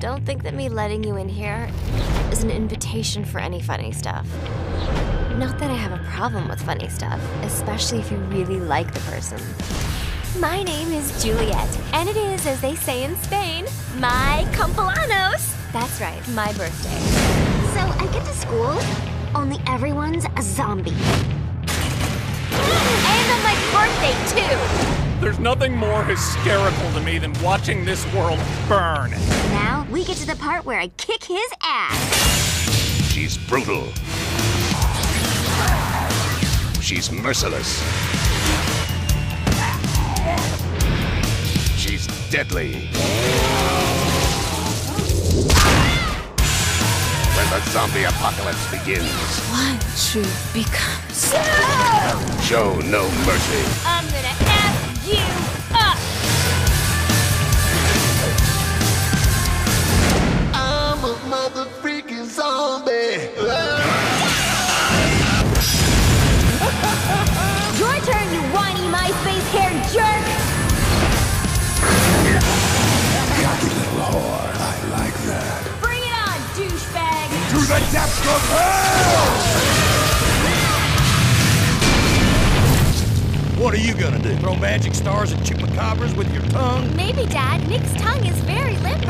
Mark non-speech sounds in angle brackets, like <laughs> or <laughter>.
Don't think that me letting you in here is an invitation for any funny stuff. Not that I have a problem with funny stuff, especially if you really like the person. My name is Juliet, and it is, as they say in Spain, my cumpleaños. That's right, my birthday. So I get to school, only everyone's a zombie. And on my birthday, too! There's nothing more hysterical to me than watching this world burn. Now we get to the part where I kick his ass. She's brutal. She's merciless. She's deadly. When the zombie apocalypse begins, One truth becomes. show no mercy. I'm freaking zombie. <laughs> Your turn, you whiny MySpace hair jerk! Cocky little whore. I like that. Bring it on, douchebag! To the depths of hell! What are you gonna do? Throw magic stars at chupacabras with your tongue? Maybe, Dad. Nick's tongue is very limber.